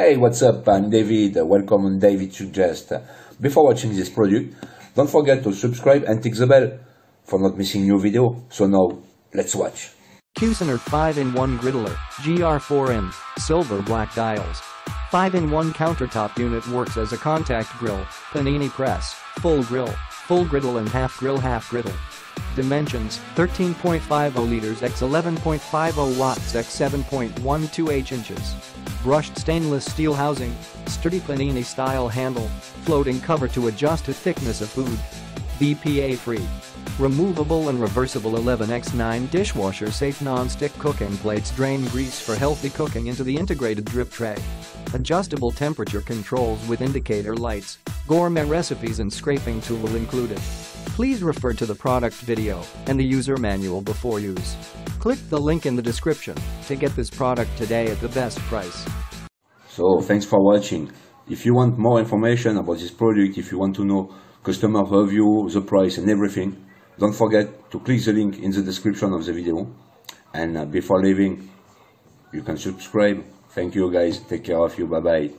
Hey, what's up? I'm David. Welcome on David Suggest. Before watching this product, don't forget to subscribe and tick the bell for not missing new video. So now, let's watch. Cuisinart 5-in-1 Griddler, GR4N, silver black dials. 5-in-1 countertop unit works as a contact grill, panini press, full grill, full griddle and half grill half griddle. Dimensions 13.50 liters x 11.50 watts x 7.12 inches. Brushed stainless steel housing, sturdy panini style handle, floating cover to adjust to thickness of food. BPA free. Removable and reversible 11x9 dishwasher safe non-stick cooking plates drain grease for healthy cooking into the integrated drip tray. Adjustable temperature controls with indicator lights, gourmet recipes and scraping tool included. Please refer to the product video and the user manual before use. Click the link in the description to get this product today at the best price. So, thanks for watching. If you want more information about this product, if you want to know customer review, the price and everything, don't forget to click the link in the description of the video. And uh, before leaving, you can subscribe. Thank you guys. Take care of you. Bye bye.